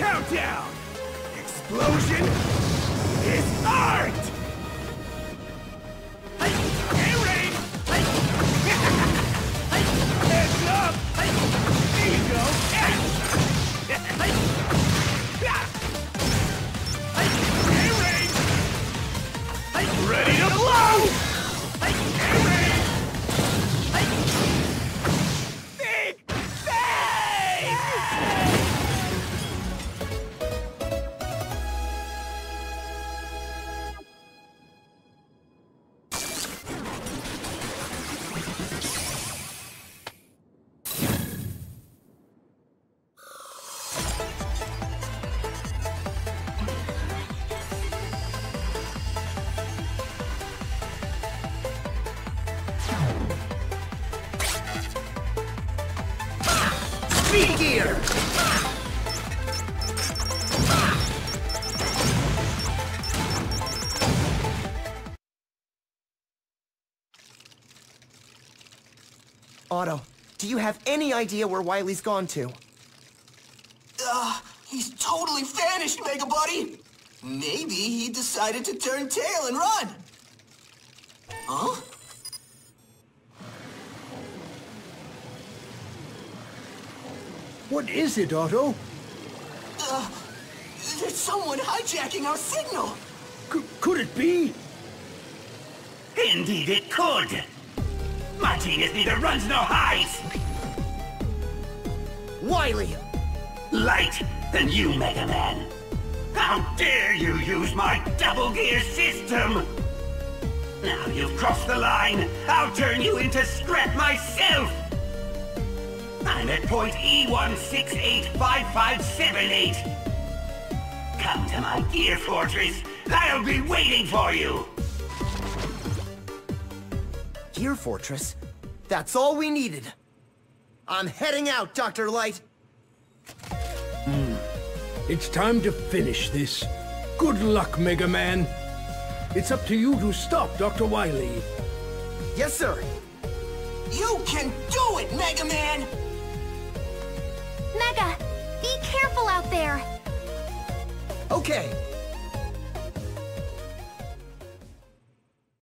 countdown! Explosion is art! Gear! Auto, do you have any idea where Wily's gone to? Ugh, he's totally vanished, Mega Buddy! Maybe he decided to turn tail and run. Huh? What is it, Auto? Uh, there's someone hijacking our signal. C could it be? Indeed it could. My genius neither runs nor hides. Wily! Light than you, Mega Man. How dare you use my double gear system! Now you've crossed the line, I'll turn you into scrap myself! I'm at point E1685578. Come to my gear fortress. I'll be waiting for you. Gear Fortress? That's all we needed. I'm heading out, Dr. Light. Hmm. It's time to finish this. Good luck, Mega Man. It's up to you to stop Dr. Wily. Yes, sir. You can do it, Mega Man! Mega, be careful out there. Okay,